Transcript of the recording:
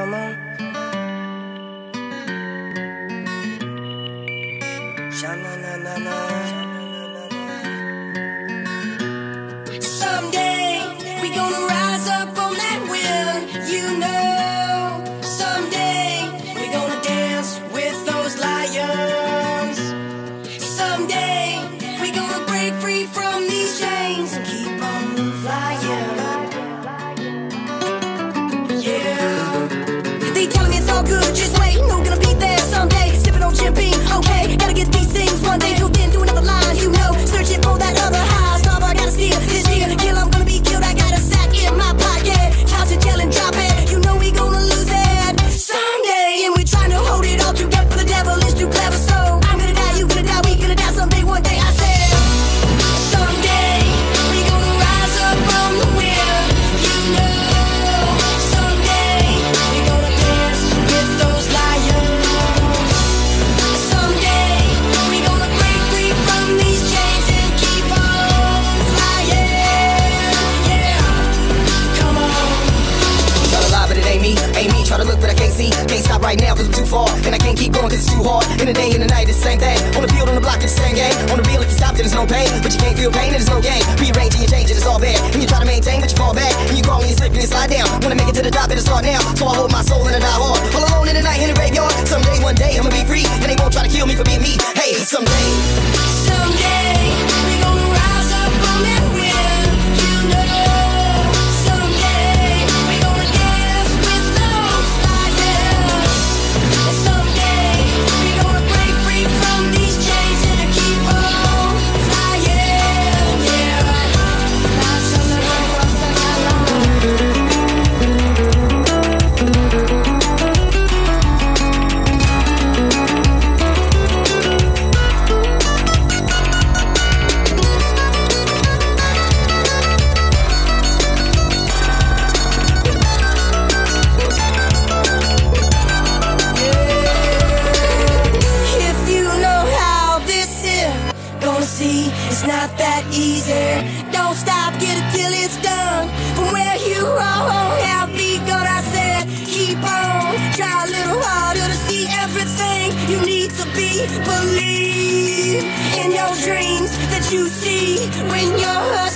come on. Sha na na na na. good right now, cause I'm too far. And I can't keep going, cause it's too hard. In the day and the night, it's the same thing. On the field, on the block, it's the same game. On the real, if you stop, then there's no pain. But you can't feel pain, and there's no gain. Rearrange believe in your dreams that you see when you're.